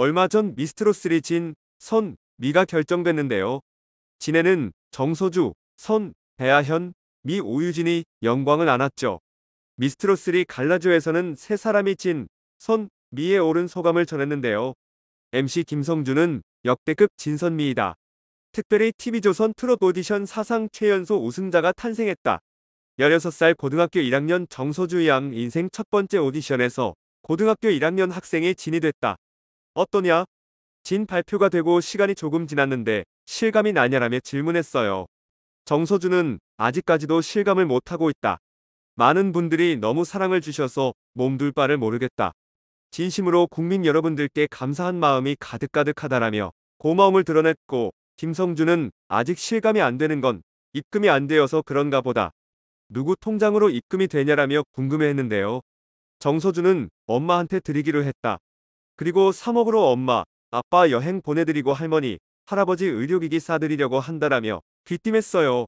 얼마 전 미스트로 3 진, 선, 미가 결정됐는데요. 진에는 정서주, 선, 배아현, 미 오유진이 영광을 안았죠. 미스트로 3 갈라조에서는 세 사람이 진, 선, 미에 오른 소감을 전했는데요. MC 김성주는 역대급 진선미이다. 특별히 TV조선 트롯 오디션 사상 최연소 우승자가 탄생했다. 16살 고등학교 1학년 정서주 양 인생 첫 번째 오디션에서 고등학교 1학년 학생이 진이 됐다. 어떠냐? 진 발표가 되고 시간이 조금 지났는데 실감이 나냐라며 질문했어요. 정서주는 아직까지도 실감을 못하고 있다. 많은 분들이 너무 사랑을 주셔서 몸둘 바를 모르겠다. 진심으로 국민 여러분들께 감사한 마음이 가득가득하다라며 고마움을 드러냈고 김성주는 아직 실감이 안 되는 건 입금이 안 되어서 그런가 보다. 누구 통장으로 입금이 되냐라며 궁금해했는데요. 정서주는 엄마한테 드리기로 했다. 그리고 3억으로 엄마, 아빠 여행 보내드리고 할머니, 할아버지 의료기기 싸드리려고 한다라며 귀띔했어요.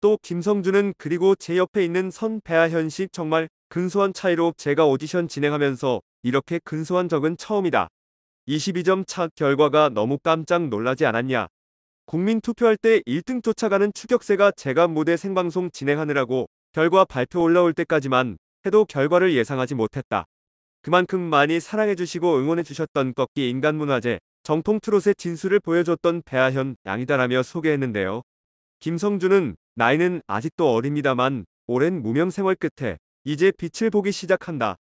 또 김성주는 그리고 제 옆에 있는 선 배아현 씨 정말 근소한 차이로 제가 오디션 진행하면서 이렇게 근소한 적은 처음이다. 22점 차 결과가 너무 깜짝 놀라지 않았냐. 국민 투표할 때 1등 쫓아가는 추격세가 제가 무대 생방송 진행하느라고 결과 발표 올라올 때까지만 해도 결과를 예상하지 못했다. 그만큼 많이 사랑해주시고 응원해주셨던 꺾기 인간문화재 정통 트롯의 진수를 보여줬던 배아현 양이다라며 소개했는데요. 김성주는 나이는 아직도 어립니다만 오랜 무명 생활 끝에 이제 빛을 보기 시작한다.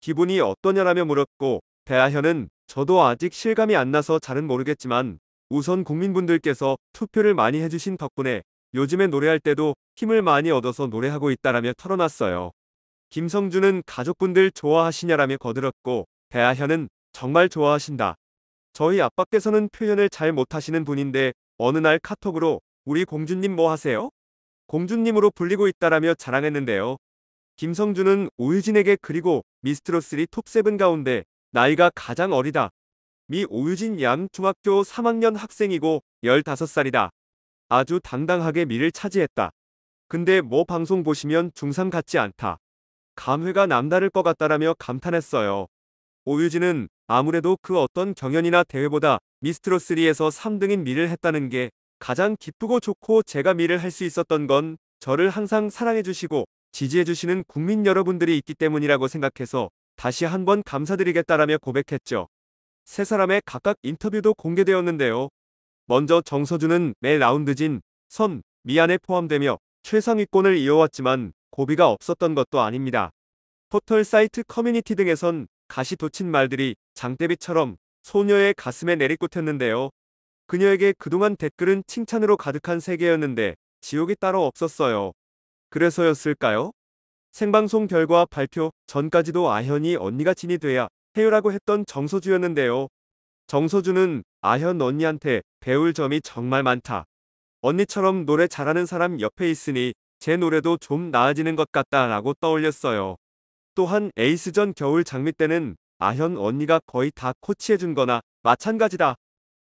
기분이 어떠냐라며 물었고 배아현은 저도 아직 실감이 안 나서 잘은 모르겠지만 우선 국민분들께서 투표를 많이 해주신 덕분에 요즘에 노래할 때도 힘을 많이 얻어서 노래하고 있다라며 털어놨어요. 김성주는 가족분들 좋아하시냐라며 거들었고 배아현은 정말 좋아하신다. 저희 아빠께서는 표현을 잘 못하시는 분인데 어느 날 카톡으로 우리 공주님 뭐 하세요? 공주님으로 불리고 있다라며 자랑했는데요. 김성주는 오유진에게 그리고 미스트로3 톱7 가운데 나이가 가장 어리다. 미 오유진 양 중학교 3학년 학생이고 15살이다. 아주 당당하게 미를 차지했다. 근데 뭐 방송 보시면 중3 같지 않다. 감회가 남다를 것 같다라며 감탄했어요. 오유진은 아무래도 그 어떤 경연이나 대회보다 미스트로3에서 3등인 미를 했다는 게 가장 기쁘고 좋고 제가 미를 할 수 있었던 건 저를 항상 사랑해주시고 지지해주시는 국민 여러분들이 있기 때문이라고 생각해서 다시 한번 감사드리겠다라며 고백했죠. 세 사람의 각각 인터뷰도 공개되었는데요. 먼저 정서준은 매 라운드 진, 선, 미 안에 포함되며 최상위권을 이어왔지만 고비가 없었던 것도 아닙니다. 포털 사이트 커뮤니티 등에선 가시 돋친 말들이 장대비처럼 소녀의 가슴에 내리꽂혔는데요. 그녀에게 그동안 댓글은 칭찬으로 가득한 세계였는데 지옥이 따로 없었어요. 그래서였을까요? 생방송 결과 발표 전까지도 아현이 언니가 진이 돼야 해요라고 했던 정서주였는데요. 정서주는 아현 언니한테 배울 점이 정말 많다. 언니처럼 노래 잘하는 사람 옆에 있으니 제 노래도 좀 나아지는 것 같다 라고 떠올렸어요. 또한 에이스전 겨울 장미 때는 아현 언니가 거의 다 코치해준 거나 마찬가지다.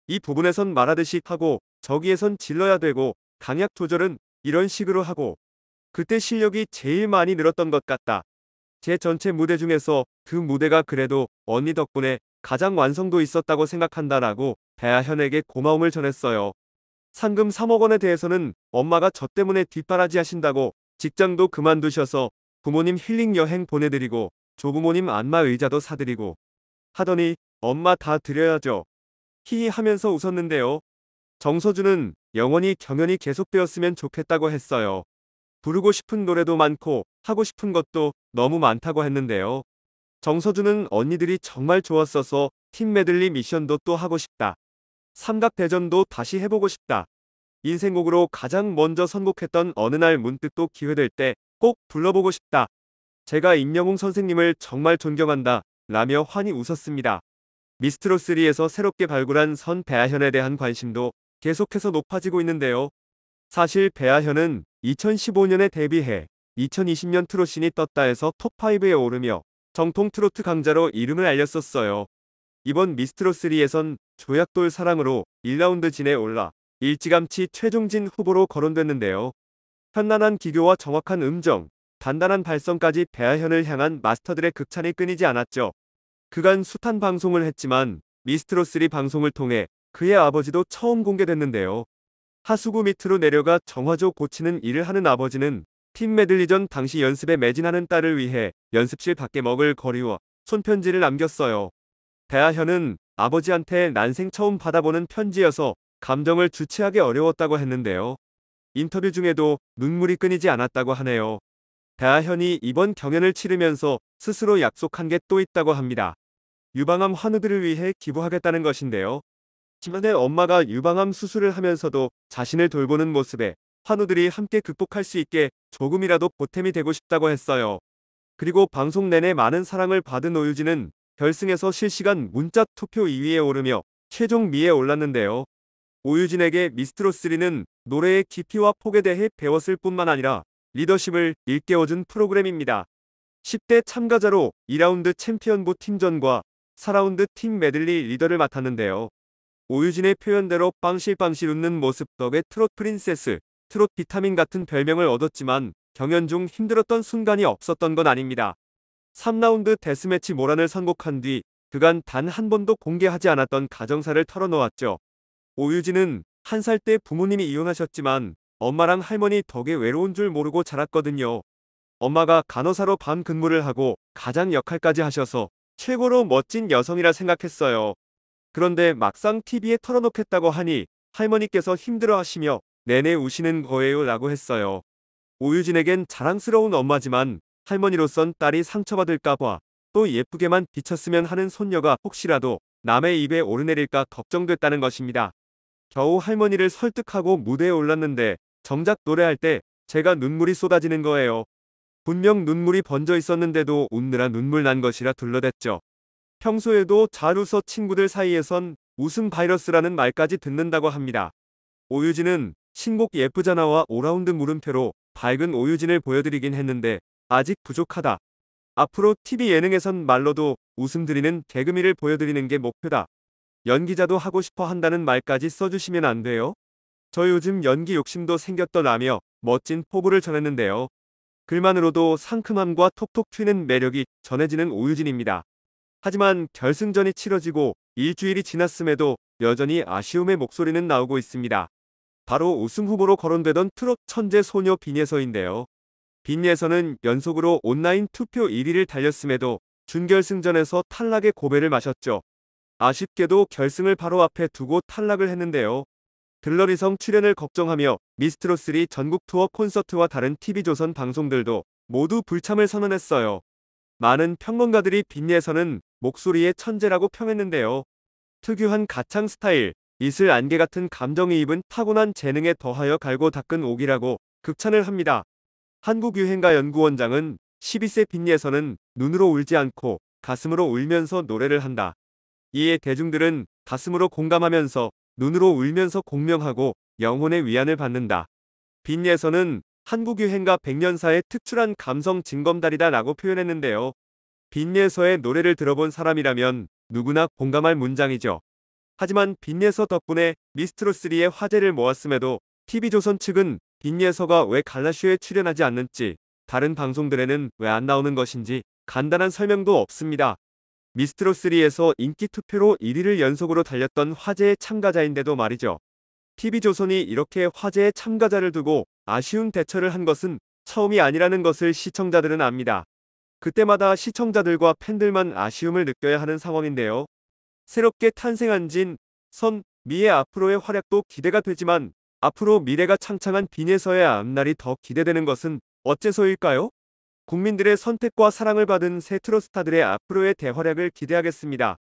이 부분에선 말하듯이 하고 저기에선 질러야 되고 강약 조절은 이런 식으로 하고 그때 실력이 제일 많이 늘었던 것 같다. 제 전체 무대 중에서 그 무대가 그래도 언니 덕분에 가장 완성도 있었다고 생각한다라고 배아현에게 고마움을 전했어요. 상금 3억 원에 대해서는 엄마가 저 때문에 뒷바라지 하신다고 직장도 그만두셔서 부모님 힐링 여행 보내드리고 조부모님 안마 의자도 사드리고 하더니 엄마 다 드려야죠. 히히 하면서 웃었는데요. 정서주는 영원히 경연이 계속되었으면 좋겠다고 했어요. 부르고 싶은 노래도 많고 하고 싶은 것도 너무 많다고 했는데요. 정서주는 언니들이 정말 좋았어서 팀 메들리 미션도 또 하고 싶다. 삼각대전도 다시 해보고 싶다. 인생곡으로 가장 먼저 선곡했던 어느 날 문득 또 기회될 때 꼭 불러보고 싶다. 제가 임영웅 선생님을 정말 존경한다. 라며 환히 웃었습니다. 미스트로3에서 새롭게 발굴한 선 배아현에 대한 관심도 계속해서 높아지고 있는데요. 사실 배아현은 2015년에 데뷔해 2020년 트롯신이 떴다 에서 톱5에 오르며 정통 트로트 강자로 이름을 알렸었어요. 이번 미스트로3에선 조약돌 사랑으로 1라운드 진에 올라 일찌감치 최종진 후보로 거론됐는데요. 현란한 기교와 정확한 음정, 단단한 발성까지 배아현을 향한 마스터들의 극찬이 끊이지 않았죠. 그간 숱한 방송을 했지만 미스트로3 방송을 통해 그의 아버지도 처음 공개됐는데요. 하수구 밑으로 내려가 정화조 고치는 일을 하는 아버지는 팀 메들리전 당시 연습에 매진하는 딸을 위해 연습실 밖에 먹을 거리와 손편지를 남겼어요. 배아현은 아버지한테 난생 처음 받아보는 편지여서 감정을 주체하기 어려웠다고 했는데요. 인터뷰 중에도 눈물이 끊이지 않았다고 하네요. 배아현이 이번 경연을 치르면서 스스로 약속한 게 또 있다고 합니다. 유방암 환우들을 위해 기부하겠다는 것인데요. 지난해 엄마가 유방암 수술을 하면서도 자신을 돌보는 모습에 환우들이 함께 극복할 수 있게 조금이라도 보탬이 되고 싶다고 했어요. 그리고 방송 내내 많은 사랑을 받은 오유진은 결승에서 실시간 문자 투표 2위에 오르며 최종 미에 올랐는데요. 오유진에게 미스트롯3는 노래의 깊이와 폭에 대해 배웠을 뿐만 아니라 리더십을 일깨워준 프로그램입니다. 10대 참가자로 2라운드 챔피언부 팀전과 4라운드 팀 메들리 리더를 맡았는데요. 오유진의 표현대로 빵실빵실 웃는 모습 덕에 트롯 princess, 트롯 비타민 같은 별명을 얻었지만 경연 중 힘들었던 순간이 없었던 건 아닙니다. 3라운드 데스매치 모란을 선곡한 뒤 그간 단 한 번도 공개하지 않았던 가정사를 털어놓았죠. 오유진은 한 살 때 부모님이 이혼하셨지만 엄마랑 할머니 덕에 외로운 줄 모르고 자랐거든요. 엄마가 간호사로 밤 근무를 하고 가장 역할까지 하셔서 최고로 멋진 여성이라 생각했어요. 그런데 막상 TV에 털어놓겠다고 하니 할머니께서 힘들어 하시며 내내 우시는 거예요 라고 했어요. 오유진에겐 자랑스러운 엄마지만 할머니로선 딸이 상처받을까봐 또 예쁘게만 비쳤으면 하는 손녀가 혹시라도 남의 입에 오르내릴까 걱정됐다는 것입니다. 겨우 할머니를 설득하고 무대에 올랐는데 정작 노래할 때 제가 눈물이 쏟아지는 거예요. 분명 눈물이 번져 있었는데도 웃느라 눈물 난 것이라 둘러댔죠. 평소에도 잘 웃어 친구들 사이에선 웃음 바이러스라는 말까지 듣는다고 합니다. 오유진은 신곡 예쁘잖아와 5라운드 물음표로 밝은 오유진을 보여드리긴 했는데 아직 부족하다. 앞으로 TV 예능에선 말로도 웃음 드리는 개그미를 보여드리는 게 목표다. 연기자도 하고 싶어 한다는 말까지 써주시면 안 돼요? 저 요즘 연기 욕심도 생겼더라며 멋진 포부를 전했는데요. 글만으로도 상큼함과 톡톡 튀는 매력이 전해지는 오유진입니다. 하지만 결승전이 치러지고 일주일이 지났음에도 여전히 아쉬움의 목소리는 나오고 있습니다. 바로 우승 후보로 거론되던 트롯 천재 소녀 빈예서인데요. 빈예서는 연속으로 온라인 투표 1위를 달렸음에도 준결승전에서 탈락의 고배를 마셨죠. 아쉽게도 결승을 바로 앞에 두고 탈락을 했는데요. 들러리성 출연을 걱정하며 미스트로3 전국 투어 콘서트와 다른 TV조선 방송들도 모두 불참을 선언했어요. 많은 평론가들이 빈예서는 목소리의 천재라고 평했는데요. 특유한 가창 스타일, 이슬 안개 같은 감정이입은 타고난 재능에 더하여 갈고 닦은 옥이라고 극찬을 합니다. 한국유행가연구원장은 12세 빈예서는 눈으로 울지 않고 가슴으로 울면서 노래를 한다. 이에 대중들은 가슴으로 공감하면서 눈으로 울면서 공명하고 영혼의 위안을 받는다. 빈예서는 한국유행가 100년사의 특출한 감성 징검다리다 라고 표현했는데요. 빈예서의 노래를 들어본 사람이라면 누구나 공감할 문장이죠. 하지만 빈예서 덕분에 미스트로3의 화제를 모았음에도 TV조선 측은 빈예서가 왜 갈라쇼에 출연하지 않는지 다른 방송들에는 왜 안 나오는 것인지 간단한 설명도 없습니다. 미스트로3에서 인기 투표로 1위를 연속으로 달렸던 화제의 참가자인데도 말이죠. TV조선이 이렇게 화제의 참가자를 두고 아쉬운 대처를 한 것은 처음이 아니라는 것을 시청자들은 압니다. 그때마다 시청자들과 팬들만 아쉬움을 느껴야 하는 상황인데요. 새롭게 탄생한 진, 선, 미의 앞으로의 활약도 기대가 되지만 앞으로 미래가 창창한 빈에서의 앞날이 더 기대되는 것은 어째서일까요? 국민들의 선택과 사랑을 받은 새 트로스타들의 앞으로의 대활약을 기대하겠습니다.